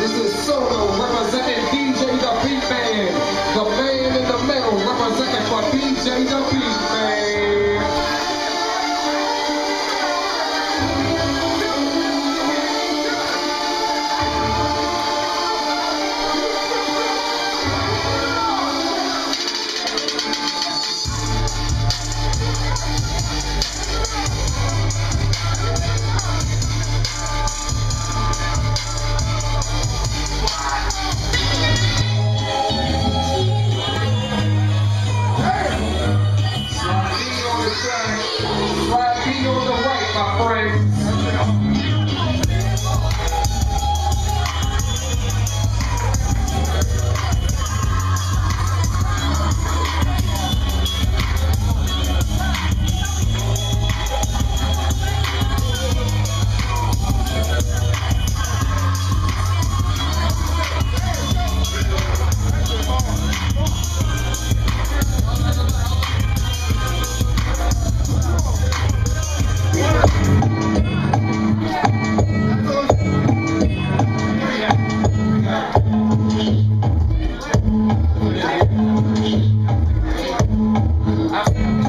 This is so offering Amém.